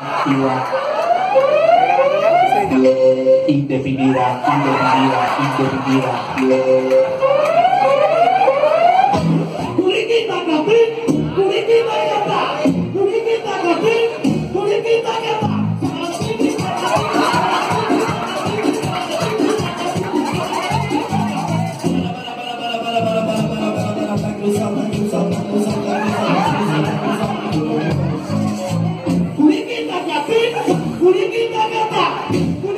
Activa. Indefinida, indefinida, indefinida. morte.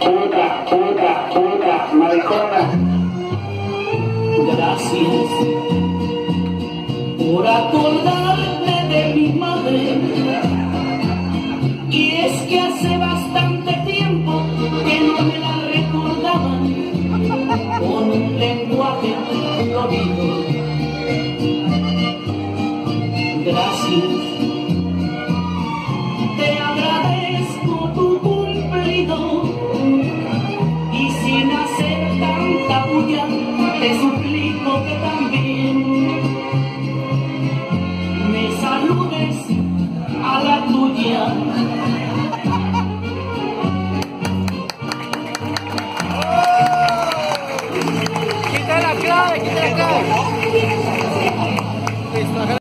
Puta, puta, puta, maricona. Gracias por acordarme de mi madre. せっかく。